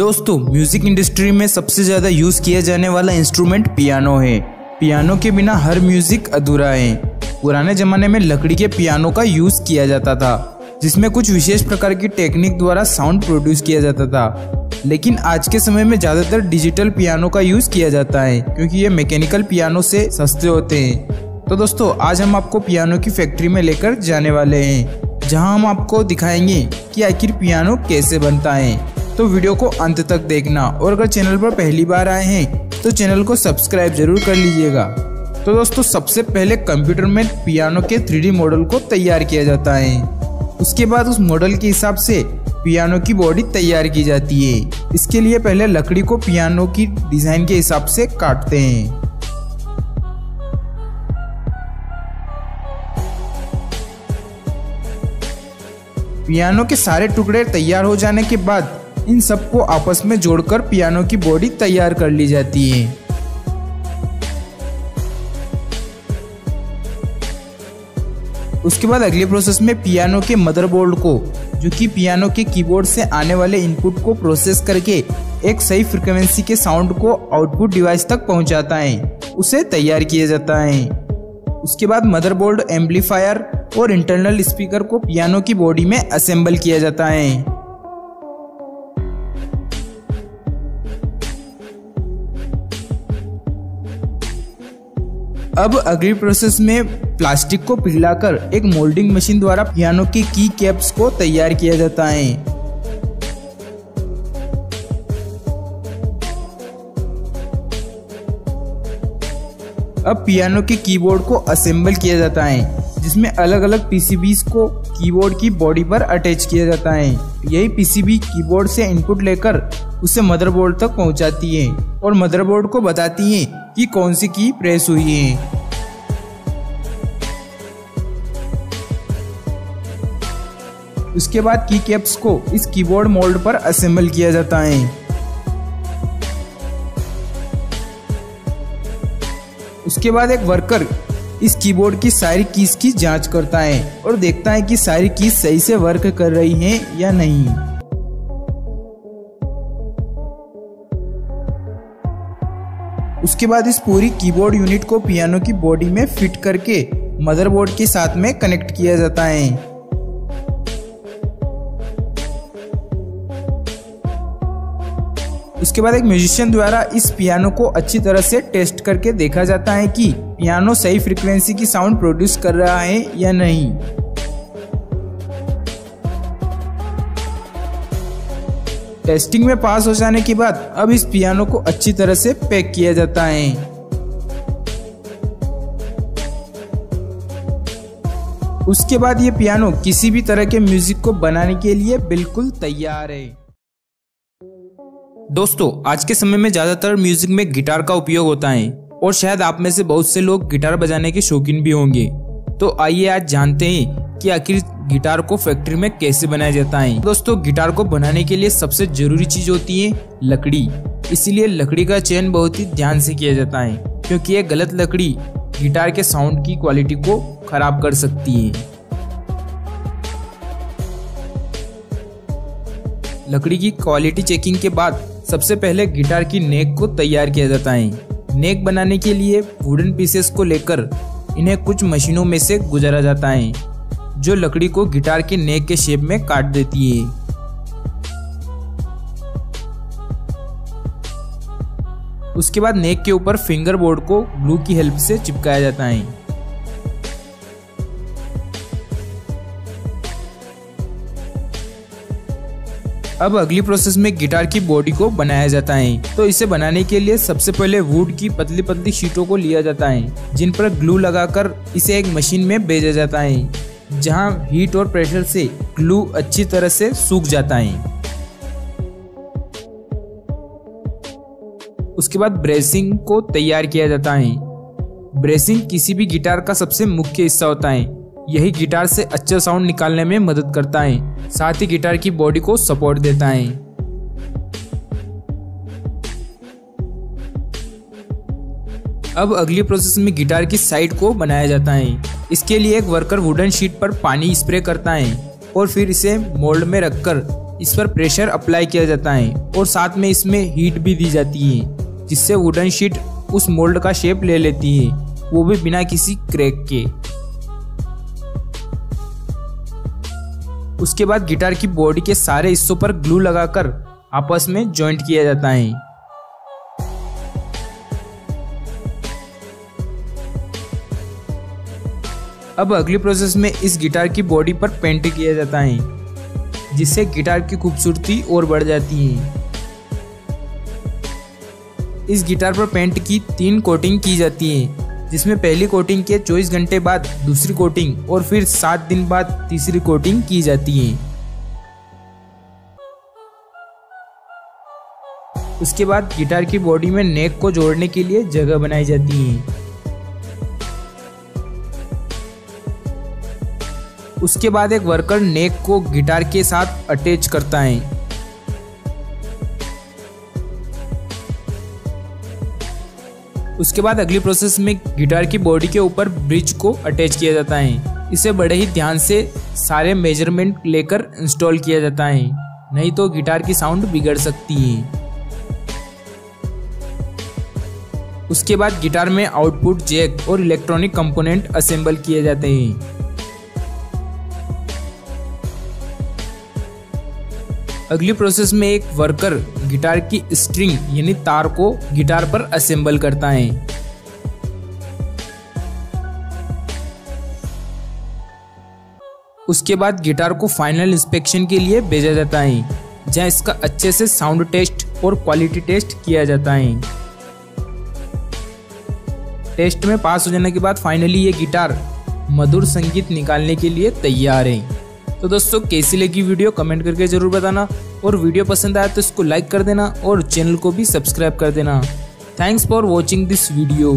दोस्तों music industry में सबसे ज़्यादा यूज़ किया जाने वाला इंस्ट्रूमेंट पियानो है। पियानो के बिना हर म्यूज़िक अधूरा है। पुराने ज़माने में लकड़ी के पियानो का यूज़ किया जाता था, जिसमें कुछ विशेष प्रकार की टेक्निक द्वारा साउंड प्रोड्यूस किया जाता था। लेकिन आज के समय में ज़्यादातर डिजिटल पियानो का यूज़ किया जाता है, क्योंकि ये मैकेनिकल पियानो से सस्ते होते हैं। तो दोस्तों, आज हम आपको पियानो की फैक्ट्री में लेकर जाने वाले हैं, जहाँ हम आपको दिखाएँगे कि आखिर पियानो कैसे बनता है। तो वीडियो को अंत तक देखना। और अगर चैनल पर पहली बार आए हैं तो चैनल को सब्सक्राइब ज़रूर कर लीजिएगा। तो दोस्तों, सबसे पहले कंप्यूटर में पियानो के थ्री मॉडल को तैयार किया जाता है। उसके बाद उस मॉडल के हिसाब से पियानो की बॉडी तैयार की जाती है। इसके लिए पहले लकड़ी को पियानो की डिज़ाइन के हिसाब से काटते हैं। पियानो के सारे टुकड़े तैयार हो जाने के बाद इन सबको आपस में जोड़कर पियानो की बॉडी तैयार कर ली जाती है। उसके बाद अगले प्रोसेस में पियानो के मदरबोर्ड को, जो कि पियानो के कीबोर्ड से आने वाले इनपुट को प्रोसेस करके एक सही फ्रिक्वेंसी के साउंड को आउटपुट डिवाइस तक पहुंचाता है। उसे तैयार किया जाता है। उसके बाद मदरबोर्ड एम्पलीफायर और इंटरनल स्पीकर को पियानो की बॉडी में असेंबल किया जाता है। अब अगली प्रोसेस में प्लास्टिक को पिघलाकर एक मोल्डिंग मशीन द्वारा पियानो की की कैप्स को तैयार किया जाता है। अब पियानो के कीबोर्ड को असेंबल किया जाता है, जिसमें अलग अलग पीसीबीज को कीबोर्ड की बॉडी पर अटैच किया जाता है। यही पीसीबी कीबोर्ड से इनपुट लेकर उसे मदरबोर्ड तक पहुंचाती है और मदरबोर्ड को बताती है कि कौन सी की प्रेस हुई है। उसके बाद की कैप्स को इस कीबोर्ड मोल्ड पर असेंबल किया जाता है। उसके बाद एक वर्कर इस कीबोर्ड की सारी कीज की जाँच करता है और देखता है कि सारी कीज सही से वर्क कर रही हैं या नहीं। उसके बाद इस पूरी कीबोर्ड यूनिट को पियानो की बॉडी में फिट करके मदरबोर्ड के साथ में कनेक्ट किया जाता है। उसके बाद एक म्यूजिशियन द्वारा इस पियानो को अच्छी तरह से टेस्ट करके देखा जाता है कि पियानो सही फ्रीक्वेंसी की साउंड प्रोड्यूस कर रहा है या नहीं। टेस्टिंग में पास हो जाने के बाद अब इस पियानो को अच्छी तरह से पैक किया जाता है। उसके बाद ये पियानो किसी भी तरह के म्यूज़िक को बनाने के लिए बिल्कुल तैयार है। दोस्तों, आज के समय में ज़्यादातर म्यूज़िक में गिटार का उपयोग होता है और शायद आप में से बहुत से लोग गिटार बजाने के शौकीन भी होंगे। तो आइए आज जानते हैं कि आखिर गिटार को फैक्ट्री में कैसे बनाया जाता है। दोस्तों गिटार को बनाने के लिए सबसे ज़रूरी चीज़ होती है लकड़ी। इसीलिए लकड़ी का चयन बहुत ही ध्यान से किया जाता है, क्योंकि ये गलत लकड़ी गिटार के साउंड की क्वालिटी को खराब कर सकती है। लकड़ी की क्वालिटी चेकिंग के बाद सबसे पहले गिटार की नेक को तैयार किया जाता है। नेक बनाने के लिए वुडन पीसेस को लेकर इन्हें कुछ मशीनों में से गुजारा जाता है, जो लकड़ी को गिटार के नेक के शेप में काट देती है। उसके बाद नेक के ऊपर फिंगर बोर्ड को ग्लू की हेल्प से चिपकाया जाता है। अब अगली प्रोसेस में गिटार की बॉडी को बनाया जाता है। तो इसे बनाने के लिए सबसे पहले वुड की पतली पतली शीटों को लिया जाता है, जिन पर ग्लू लगाकर इसे एक मशीन में भेजा जाता है, जहाँ हीट और प्रेशर से ग्लू अच्छी तरह से सूख जाता है। उसके बाद ब्रेसिंग को तैयार किया जाता है। ब्रेसिंग किसी भी गिटार का सबसे मुख्य हिस्सा होता है। यही गिटार से अच्छा साउंड निकालने में मदद करता है, साथ ही गिटार की बॉडी को सपोर्ट देता है। अब अगली प्रोसेस में गिटार की साइड को बनाया जाता है। इसके लिए एक वर्कर वुडन शीट पर पानी स्प्रे करता है और फिर इसे मोल्ड में रखकर इस पर प्रेशर अप्लाई किया जाता है और साथ में इसमें हीट भी दी जाती है, जिससे वुडन शीट उस मोल्ड का शेप ले लेती है, वो भी बिना किसी क्रैक के। उसके बाद गिटार की बॉडी के सारे हिस्सों पर ग्लू लगाकर आपस में जॉइंट किया जाता है। अब अगली प्रोसेस में इस गिटार की बॉडी पर पेंट किया जाता है, जिससे गिटार की खूबसूरती और बढ़ जाती है। इस गिटार पर पेंट की तीन कोटिंग की जाती है। जिसमें पहली कोटिंग के 24 घंटे बाद दूसरी कोटिंग और फिर सात दिन बाद तीसरी कोटिंग की जाती है। उसके बाद गिटार की बॉडी में नेक को जोड़ने के लिए जगह बनाई जाती है। उसके बाद एक वर्कर नेक को गिटार के साथ अटैच करता है। उसके बाद अगली प्रोसेस में गिटार की बॉडी के ऊपर ब्रिज को अटैच किया जाता है। इसे बड़े ही ध्यान से सारे मेज़रमेंट लेकर इंस्टॉल किया जाता है। नहीं तो गिटार की साउंड बिगड़ सकती है। उसके बाद गिटार में आउटपुट जैक और इलेक्ट्रॉनिक कंपोनेंट असेंबल किए जाते हैं। अगली प्रोसेस में एक वर्कर गिटार की स्ट्रिंग यानी तार को गिटार पर असेंबल करता है। उसके बाद गिटार को फाइनल इंस्पेक्शन के लिए भेजा जाता है, जहाँ इसका अच्छे से साउंड टेस्ट और क्वालिटी टेस्ट किया जाता है। टेस्ट में पास हो जाने के बाद फाइनली ये गिटार मधुर संगीत निकालने के लिए तैयार है। तो दोस्तों, कैसी लगी वीडियो, कमेंट करके ज़रूर बताना। और वीडियो पसंद आया तो इसको लाइक कर देना और चैनल को भी सब्सक्राइब कर देना। Thanks for watching this video